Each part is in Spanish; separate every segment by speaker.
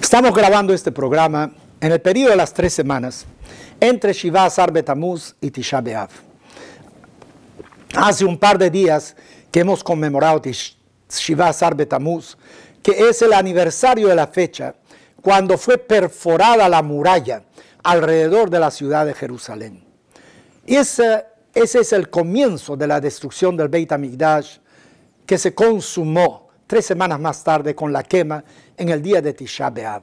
Speaker 1: Estamos grabando este programa en el periodo de las tres semanas entre Shiva Betamuz y Tisha B'Av. Hace un par de días que hemos conmemorado Shiva Betamuz, que es el aniversario de la fecha cuando fue perforada la muralla alrededor de la ciudad de Jerusalén. Y ese, ese es el comienzo de la destrucción del Beit HaMikdash que se consumó tres semanas más tarde con la quema en el día de Tisha B'Av.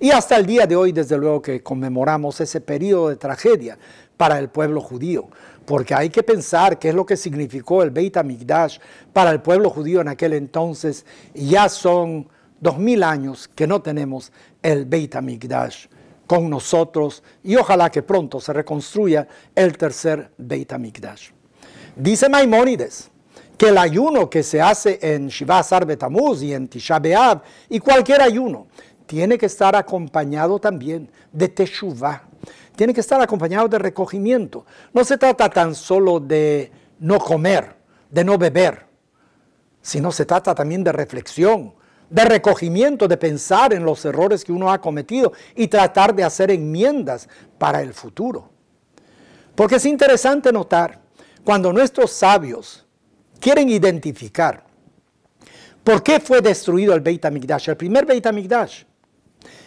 Speaker 1: Y hasta el día de hoy, desde luego que conmemoramos ese periodo de tragedia para el pueblo judío, porque hay que pensar qué es lo que significó el Beit HaMikdash para el pueblo judío en aquel entonces. Ya son dos mil años que no tenemos el Beit HaMikdash con nosotros y ojalá que pronto se reconstruya el tercer Beit HaMikdash. Dice Maimónides que el ayuno que se hace en Shiva Betamuz y en Tisha B'Av y cualquier ayuno tiene que estar acompañado también de Teshuvah. Tiene que estar acompañado de recogimiento. No se trata tan solo de no comer, de no beber, sino se trata también de reflexión, de recogimiento, de pensar en los errores que uno ha cometido y tratar de hacer enmiendas para el futuro. Porque es interesante notar cuando nuestros sabios quieren identificar por qué fue destruido el Beit HaMikdash, el primer Beit HaMikdash.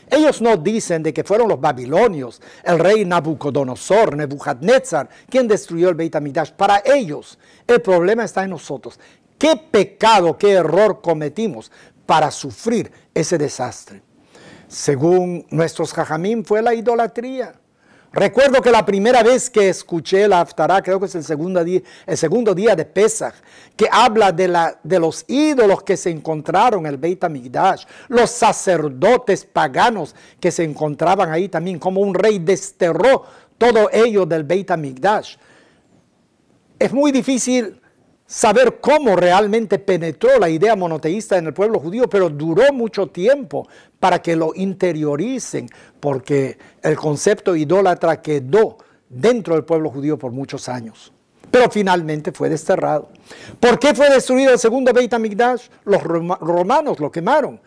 Speaker 1: Ellos no dicen de que fueron los babilonios, el rey Nabucodonosor, Nebuchadnezzar, quien destruyó el Beit HaMikdash. Para ellos, el problema está en nosotros. ¿Qué pecado, qué error cometimos para sufrir ese desastre? Según nuestros jajamín, fue la idolatría. Recuerdo que la primera vez que escuché la Haftarah, creo que es el segundo día, el segundo día de Pesach, que habla de, la, de los ídolos que se encontraron en el Beit HaMikdash, los sacerdotes paganos que se encontraban ahí también, como un rey desterró todo ello del Beit HaMikdash. Es muy difícil saber cómo realmente penetró la idea monoteísta en el pueblo judío, pero duró mucho tiempo para que lo interioricen, porque el concepto idólatra quedó dentro del pueblo judío por muchos años. Pero finalmente fue desterrado. ¿Por qué fue destruido el segundo Beit HaMikdash? Los roma- romanos lo quemaron.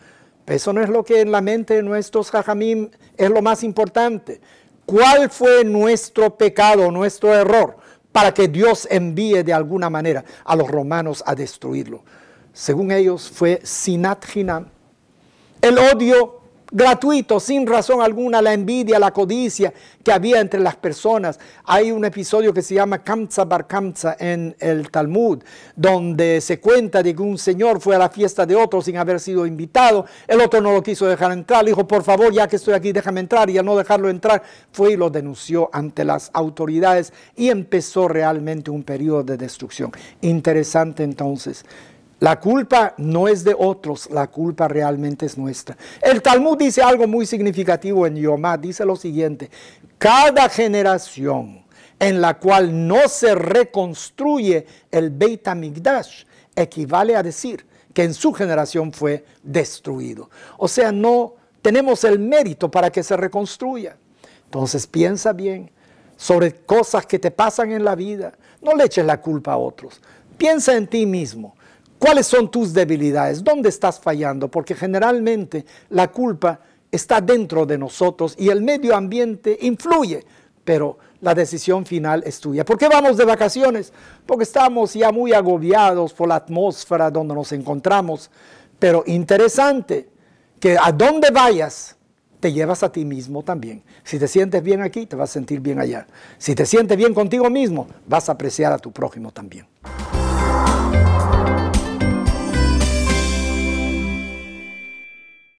Speaker 1: Eso no es lo que en la mente de nuestros jajamim es lo más importante. ¿Cuál fue nuestro pecado, nuestro error? Para que Dios envíe de alguna manera a los romanos a destruirlo. Según ellos fue sinat hinam, el odio gratuito, sin razón alguna, la envidia, la codicia que había entre las personas. Hay un episodio que se llama Kamza Bar Kamza en el Talmud, donde se cuenta de que un señor fue a la fiesta de otro sin haber sido invitado, el otro no lo quiso dejar entrar, le dijo, por favor, ya que estoy aquí, déjame entrar, y al no dejarlo entrar, fue y lo denunció ante las autoridades y empezó realmente un periodo de destrucción. Interesante entonces. La culpa no es de otros, la culpa realmente es nuestra. El Talmud dice algo muy significativo en Yomá, dice lo siguiente, cada generación en la cual no se reconstruye el Beit HaMikdash equivale a decir que en su generación fue destruido. O sea, no tenemos el mérito para que se reconstruya. Entonces piensa bien sobre cosas que te pasan en la vida. No le eches la culpa a otros. Piensa en ti mismo. ¿Cuáles son tus debilidades? ¿Dónde estás fallando? Porque generalmente la culpa está dentro de nosotros y el medio ambiente influye, pero la decisión final es tuya. ¿Por qué vamos de vacaciones? Porque estamos ya muy agobiados por la atmósfera donde nos encontramos. Pero interesante que a donde vayas, te llevas a ti mismo también. Si te sientes bien aquí, te vas a sentir bien allá. Si te sientes bien contigo mismo, vas a apreciar a tu prójimo también.